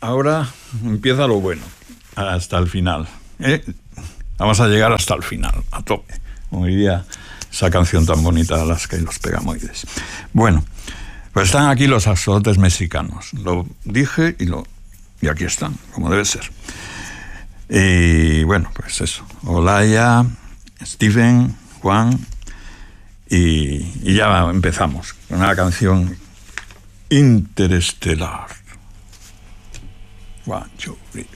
ahora empieza lo bueno, hasta el final. ¿eh? Vamos a llegar hasta el final, a tope. Como diría esa canción tan bonita, las que los pegamoides. Bueno, pues están aquí los axolotes mexicanos. Lo dije y, lo, y aquí están, como debe ser. Y bueno, pues eso. Olaya, Steven, Juan. Y, y ya empezamos con una canción interestelar. ワン、ツー、リ。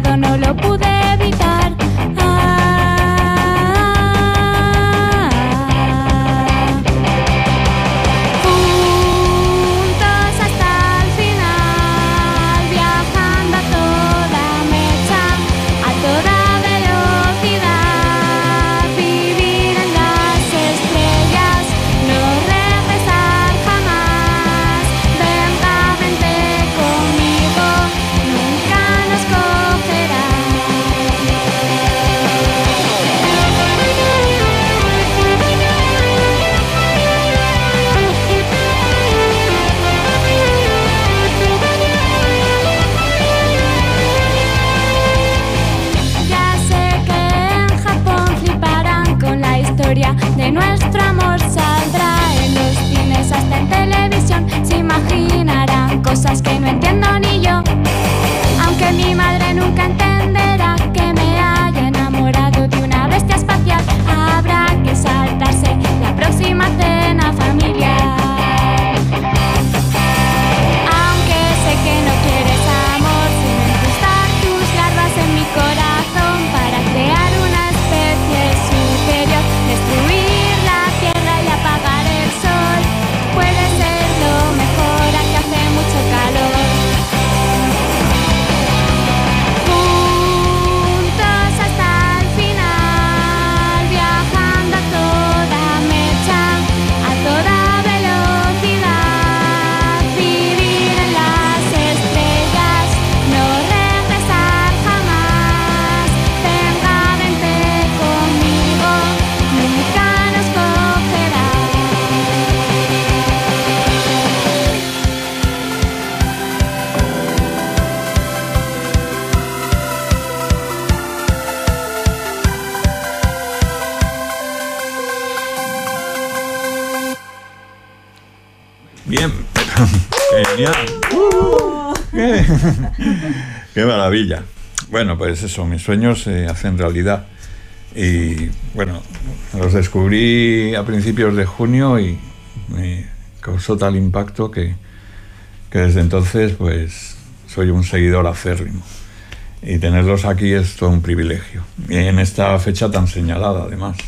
No lo pude Qué maravilla. Bueno, pues eso, mis sueños se hacen realidad. Y bueno, los descubrí a principios de junio y me causó tal impacto que, que desde entonces pues soy un seguidor acérrimo. Y tenerlos aquí es todo un privilegio. Y en esta fecha tan señalada, además.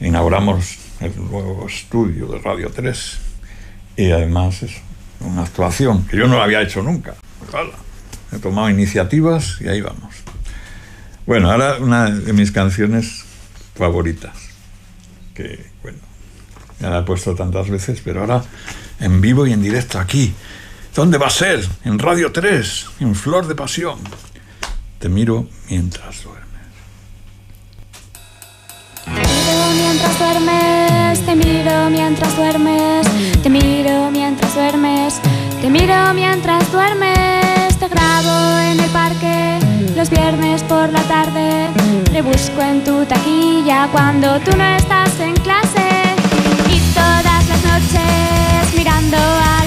Inauguramos el nuevo estudio de Radio 3. Y además es una actuación que yo no la había hecho nunca. He tomado iniciativas y ahí vamos. Bueno, ahora una de mis canciones favoritas, que bueno, ya la he puesto tantas veces, pero ahora en vivo y en directo aquí. ¿Dónde va a ser? En Radio 3, en Flor de Pasión. Te miro mientras duermes. Te miro mientras duermes, te miro mientras duermes, te miro mientras duermes, te miro mientras duermes te grabo en el parque los viernes por la tarde. Te busco en tu taquilla cuando tú no estás en clase. Y todas las noches mirando a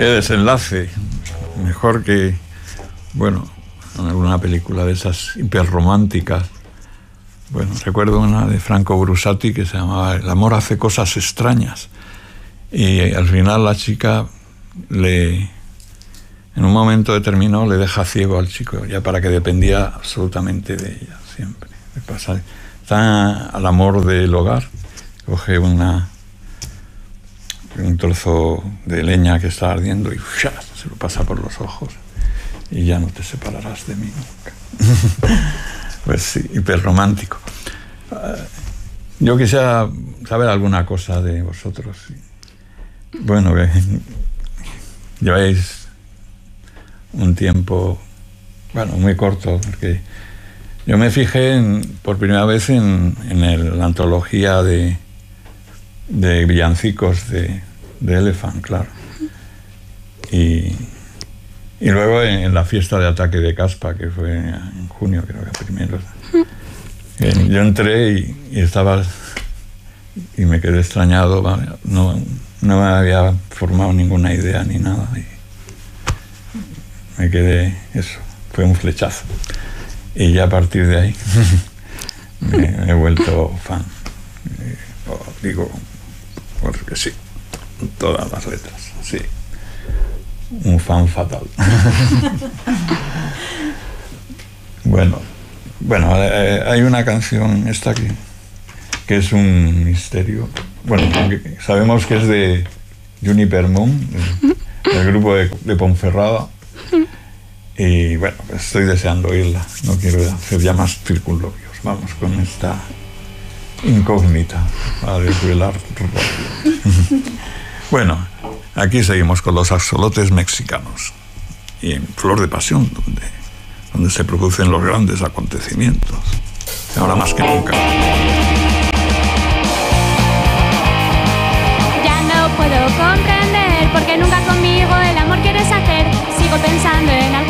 Qué desenlace. Mejor que, bueno, en alguna película de esas hiperrománticas. Bueno, recuerdo una de Franco Brusati que se llamaba El amor hace cosas extrañas. Y al final la chica le, en un momento determinado le deja ciego al chico, ya para que dependía absolutamente de ella, siempre. está al amor del hogar, coge una, un trozo de leña que está ardiendo y se lo pasa por los ojos y ya no te separarás de mí nunca. pues sí, hiperromántico. Ah, yo quisiera saber alguna cosa de vosotros. Bueno, que lleváis un tiempo, bueno, muy corto, porque yo me fijé por primera vez en, la antología de, de villancicos de, de Elephant, claro. Y, y luego en, la fiesta de ataque de Caspa, que fue en junio, creo que primero. yo entré y, estaba y me quedé extrañado, no, no me había formado ninguna idea ni nada. Y me quedé, eso, fue un flechazo. Y ya a partir de ahí me, he vuelto fan. digo, porque sí, todas las letras, sí. Un fan fatal. bueno, bueno, eh, hay una canción esta que, que es un misterio. Bueno, sabemos que es de Juniper Moon, del grupo de, Ponferrada. Y bueno, estoy deseando oírla. No quiero hacer ya más circunloquios. Vamos con esta incógnita a desvelar. bueno, aquí seguimos con los axolotes mexicanos y en Flor de Pasión, donde, donde se producen los grandes acontecimientos. Ahora más que nunca. Ya no puedo comprender porque nunca conmigo el amor quieres hacer. Sigo pensando en alguna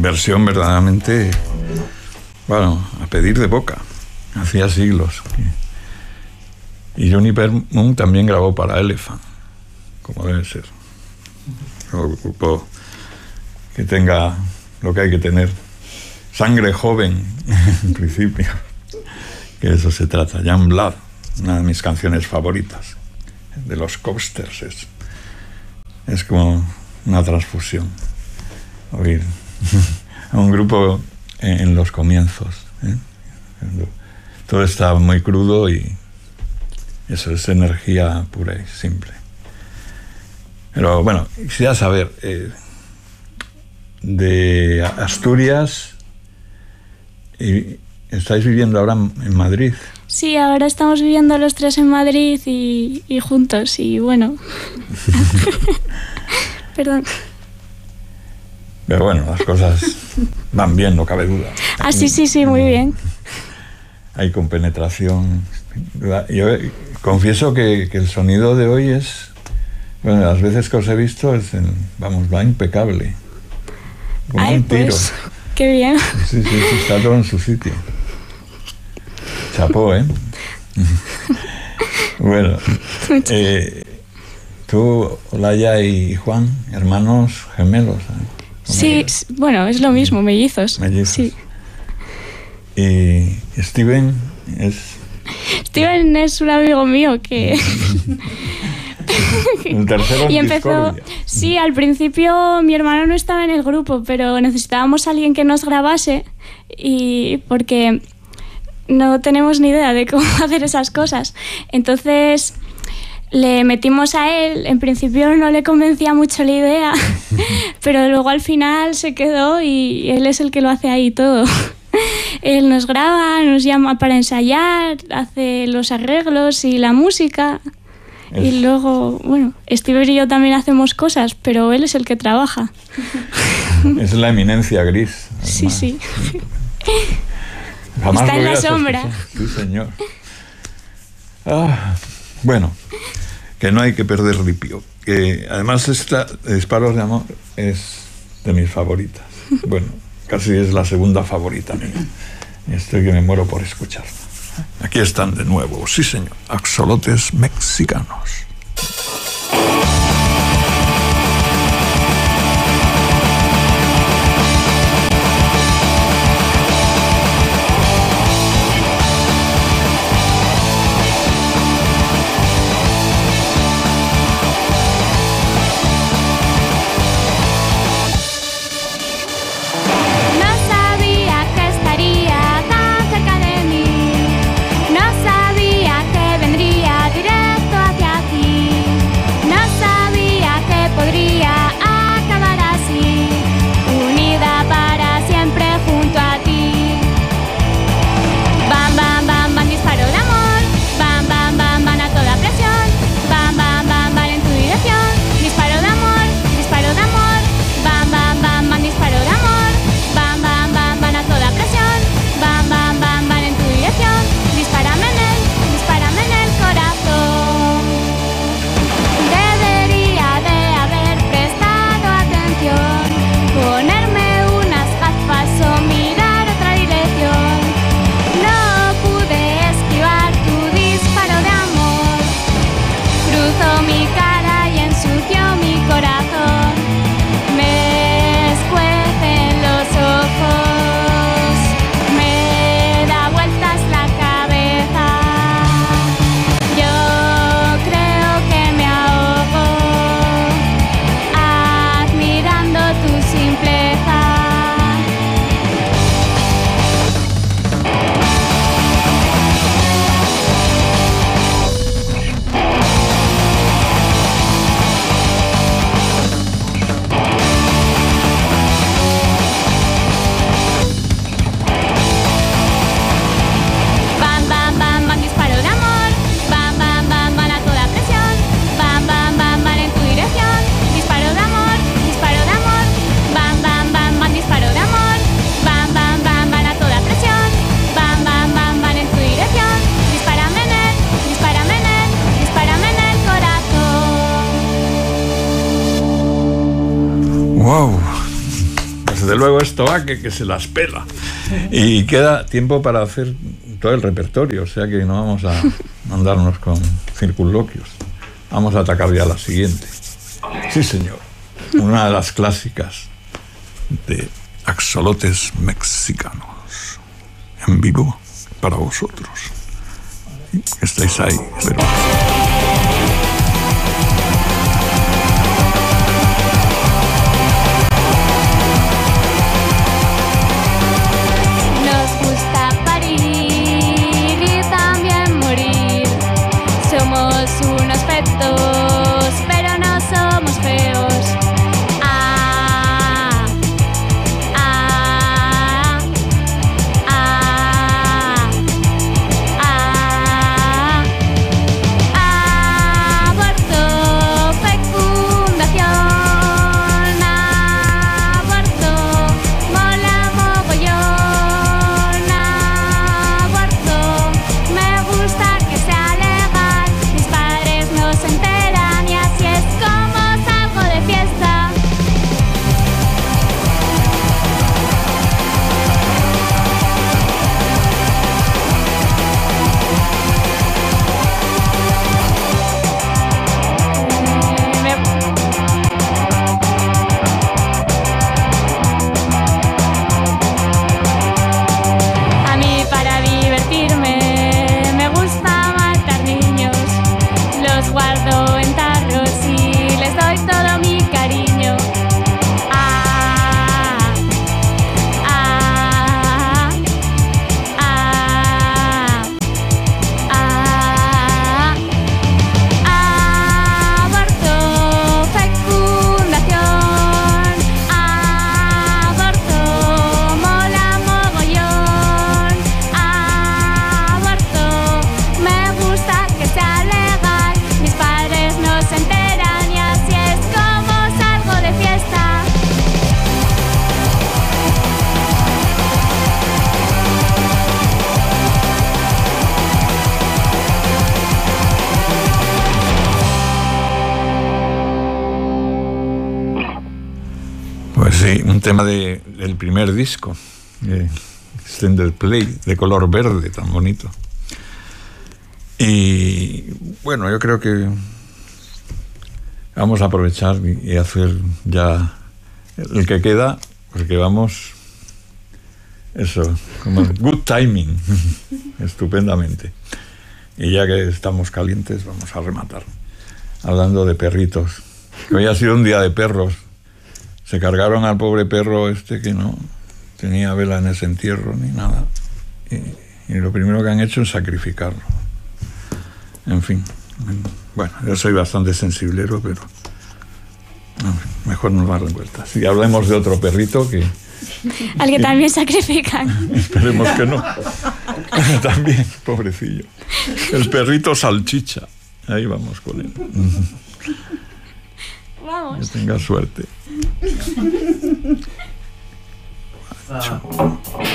versión verdaderamente, bueno, a pedir de boca. Hacía siglos. Y Johnny Moon también grabó para Elephant, como debe ser. Un grupo que tenga lo que hay que tener. Sangre joven, en principio. Que eso se trata. Jan Blood, una de mis canciones favoritas. De los Coasters. Es, es como una transfusión oír a un grupo en, los comienzos. ¿eh? Todo está muy crudo y eso es energía pura y simple. Pero bueno, quisiera saber, eh, de Asturias, y estáis viviendo ahora en Madrid. Sí, ahora estamos viviendo los tres en Madrid y, y juntos y bueno. Perdón. Pero bueno, las cosas van bien, no cabe duda. Ah, sí, sí, sí, muy bien. Hay compenetración. Yo confieso que, que el sonido de hoy es, bueno, las veces que os he visto, es, vamos, va impecable. Como Ay, un tiro. Pues, qué bien. Sí, sí, sí, está todo en su sitio. Chapó, ¿eh? bueno, eh, tú, Olaya y Juan, hermanos gemelos. ¿eh? Sí, bueno, es lo mismo, mellizos. Mellizos. Sí. Y Steven es... Steven es un amigo mío que... el tercero y empezó sí al principio mi hermano no estaba en el grupo pero necesitábamos a alguien que nos grabase y porque no tenemos ni idea de cómo hacer esas cosas entonces le metimos a él, en principio no le convencía mucho la idea, pero luego al final se quedó y él es el que lo hace ahí todo. él nos graba, nos llama para ensayar, hace los arreglos y la música. Y luego, bueno, Steve y yo también hacemos cosas, pero él es el que trabaja. es la eminencia gris. Sí, sí. Está en la sombra. Sí, señor. Ah, bueno, que no hay que perder ripio. Que además esta Disparos de Amor es de mis favoritas. Bueno, casi es la segunda favorita mía. Y estoy que me muero por escucharla. Aquí están de nuevo, sí señor, axolotes mexicanos. Que, se las pela. Y queda tiempo para hacer todo el repertorio, o sea que no vamos a mandarnos con circunloquios. Vamos a atacar ya la siguiente. Sí, señor. Una de las clásicas de axolotes mexicanos. En vivo para vosotros. Estáis ahí, espero. tenemos un aspecto tema de, del primer disco, eh, Extended Play, de color verde, tan bonito. Y bueno, yo creo que vamos a aprovechar y, hacer ya el que queda, porque vamos, eso, como good timing, estupendamente. Y ya que estamos calientes, vamos a rematar. Hablando de perritos. Que hoy ha sido un día de perros. Se cargaron al pobre perro este que no tenía vela en ese entierro ni nada. Y, y lo primero que han hecho es sacrificarlo. En fin. Bueno, yo soy bastante sensiblero, pero mejor no dar vueltas. Y hablemos de otro perrito que... Al que también sacrifican. Esperemos que no. también, pobrecillo. El perrito salchicha. Ahí vamos con él. Vamos. Que tenga suerte.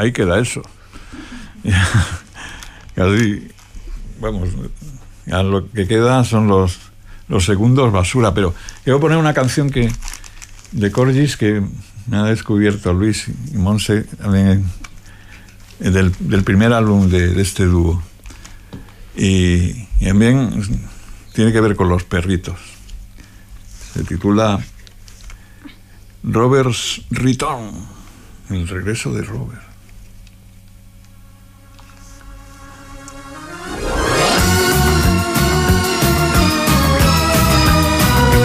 ahí queda eso. Vamos, ya lo que queda son los, segundos basura, pero quiero poner una canción que de Corgis que me ha descubierto Luis y Monse del, del, primer álbum de, este dúo. Y, y, también tiene que ver con los perritos. Se titula Robert's Return, el regreso de Robert.